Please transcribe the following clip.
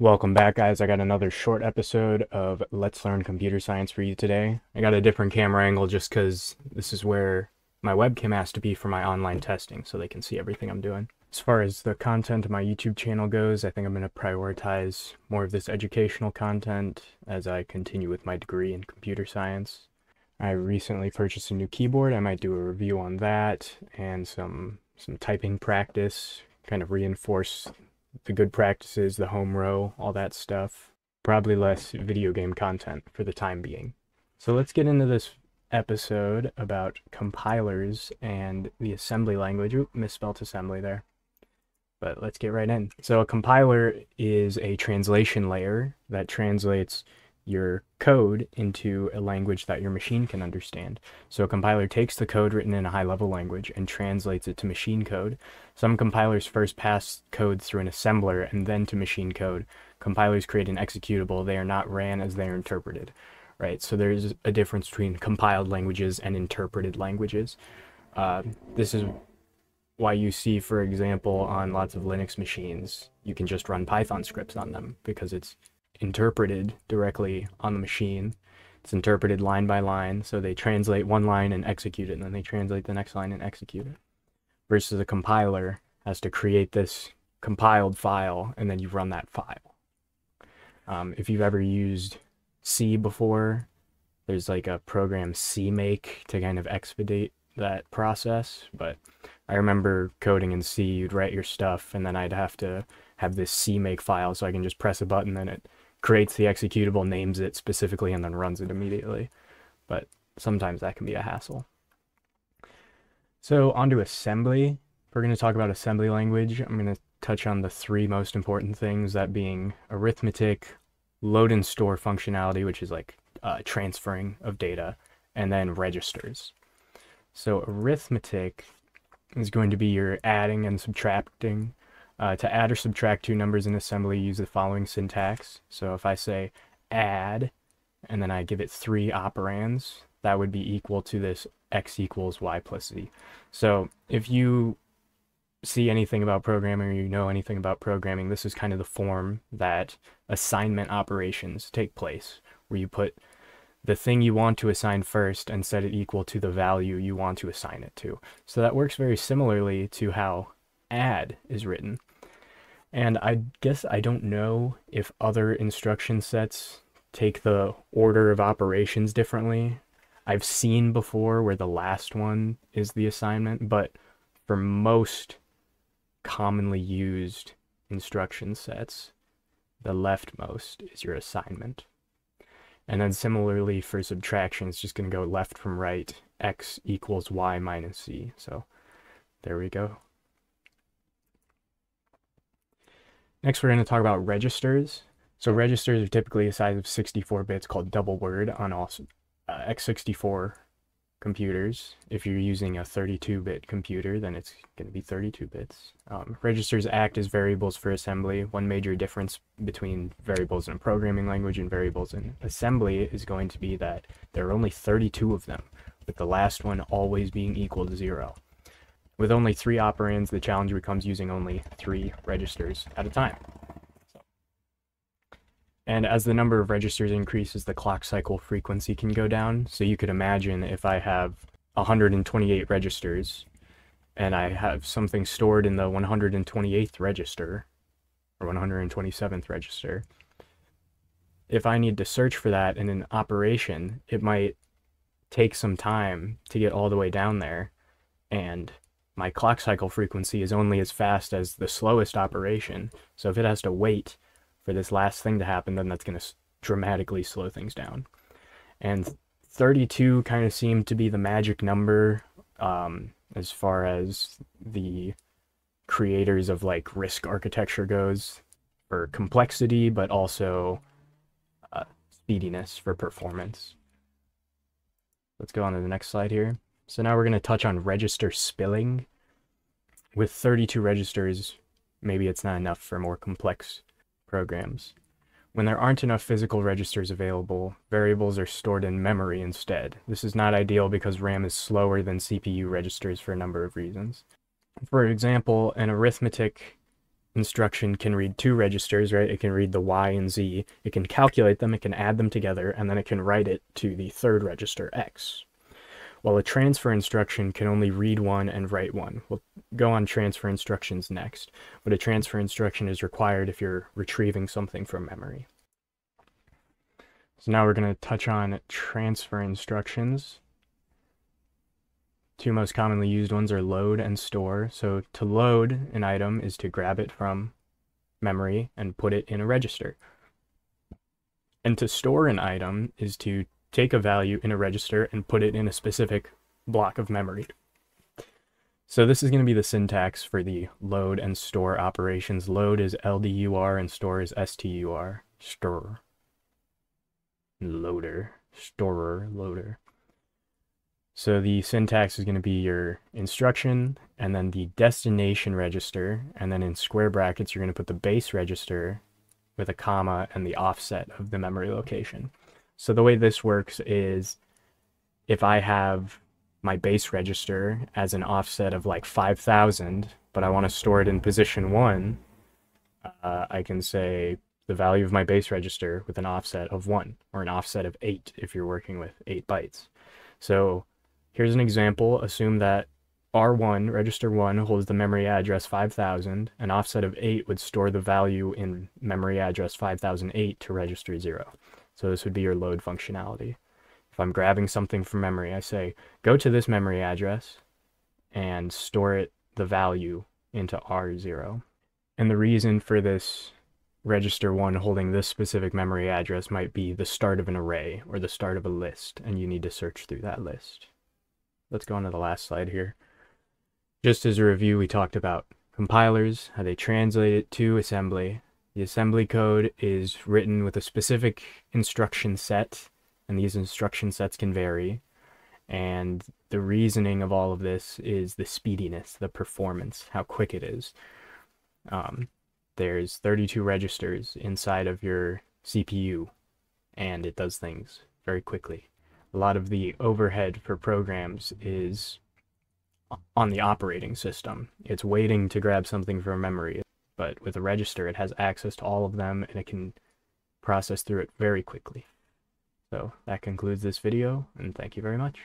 Welcome back, guys. I got another short episode of Let's Learn Computer Science for you today. I got a different camera angle just because this is where my webcam has to be for my online testing so they can see everything I'm doing. As far as the content of my YouTube channel goes, I think I'm going to prioritize more of this educational content as I continue with my degree in computer science. I recently purchased a new keyboard. I might do a review on that and some some typing practice, kind of reinforce the good practices, the home row, all that stuff. Probably less video game content for the time being. So let's get into this episode about compilers and the assembly language. Oop, misspelled assembly there. But let's get right in. So a compiler is a translation layer that translates your code into a language that your machine can understand. So a compiler takes the code written in a high level language and translates it to machine code. Some compilers first pass code through an assembler and then to machine code. Compilers create an executable. They are not ran as they are interpreted, right? So there's a difference between compiled languages and interpreted languages. Uh, this is why you see, for example, on lots of Linux machines, you can just run Python scripts on them because it's interpreted directly on the machine. It's interpreted line by line, so they translate one line and execute it, and then they translate the next line and execute it. Versus a compiler has to create this compiled file, and then you run that file. Um, if you've ever used C before, there's like a program CMake to kind of expedite that process. But I remember coding in C, you'd write your stuff, and then I'd have to have this CMake file so I can just press a button and it creates the executable, names it specifically, and then runs it immediately. But sometimes that can be a hassle. So onto assembly. We're going to talk about assembly language, I'm going to touch on the three most important things, that being arithmetic, load and store functionality, which is like uh, transferring of data, and then registers. So arithmetic is going to be your adding and subtracting uh, to add or subtract two numbers in assembly, use the following syntax. So if I say add, and then I give it three operands, that would be equal to this x equals y plus z. So if you see anything about programming or you know anything about programming, this is kind of the form that assignment operations take place, where you put the thing you want to assign first and set it equal to the value you want to assign it to. So that works very similarly to how add is written. And I guess I don't know if other instruction sets take the order of operations differently. I've seen before where the last one is the assignment, but for most commonly used instruction sets, the leftmost is your assignment. And then similarly for subtraction, it's just going to go left from right, x equals y minus z. So there we go. Next, we're going to talk about registers. So registers are typically a size of 64 bits called double word on all uh, x64 computers. If you're using a 32-bit computer, then it's going to be 32 bits. Um, registers act as variables for assembly. One major difference between variables in a programming language and variables in assembly is going to be that there are only 32 of them, with the last one always being equal to zero. With only three operands, the challenge becomes using only three registers at a time. And as the number of registers increases, the clock cycle frequency can go down. So you could imagine if I have 128 registers and I have something stored in the 128th register or 127th register, if I need to search for that in an operation, it might take some time to get all the way down there. And my clock cycle frequency is only as fast as the slowest operation. So if it has to wait for this last thing to happen, then that's going to dramatically slow things down. And 32 kind of seemed to be the magic number um, as far as the creators of like RISC architecture goes for complexity, but also uh, speediness for performance. Let's go on to the next slide here. So now we're going to touch on register spilling. With 32 registers, maybe it's not enough for more complex programs. When there aren't enough physical registers available, variables are stored in memory instead. This is not ideal because RAM is slower than CPU registers for a number of reasons. For example, an arithmetic instruction can read two registers, right? It can read the Y and Z. It can calculate them, it can add them together, and then it can write it to the third register, X. While a transfer instruction can only read one and write one. We'll go on transfer instructions next, but a transfer instruction is required if you're retrieving something from memory. So now we're going to touch on transfer instructions. Two most commonly used ones are load and store. So to load an item is to grab it from memory and put it in a register. And to store an item is to take a value in a register and put it in a specific block of memory. So this is going to be the syntax for the load and store operations. Load is LDUR and store is STUR. Store. Loader. Storer. Loader. So the syntax is going to be your instruction and then the destination register. And then in square brackets, you're going to put the base register with a comma and the offset of the memory location. So the way this works is if I have my base register as an offset of like 5,000, but I want to store it in position one, uh, I can say the value of my base register with an offset of one or an offset of eight if you're working with eight bytes. So Here's an example. Assume that R1, register 1, holds the memory address 5000. An offset of 8 would store the value in memory address 5008 to register 0. So this would be your load functionality. If I'm grabbing something from memory, I say, go to this memory address and store it, the value, into R0. And the reason for this register 1 holding this specific memory address might be the start of an array or the start of a list, and you need to search through that list let's go on to the last slide here. Just as a review, we talked about compilers, how they translate it to assembly. The assembly code is written with a specific instruction set, and these instruction sets can vary. And the reasoning of all of this is the speediness, the performance, how quick it is. Um, there's 32 registers inside of your CPU, and it does things very quickly a lot of the overhead for programs is on the operating system. It's waiting to grab something from memory, but with a register, it has access to all of them and it can process through it very quickly. So that concludes this video, and thank you very much.